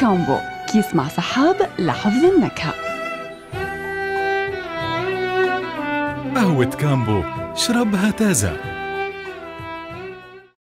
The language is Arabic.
كامبو كيس مع صحاب لحفظ النكهة. قهوة كامبو شربها تازة.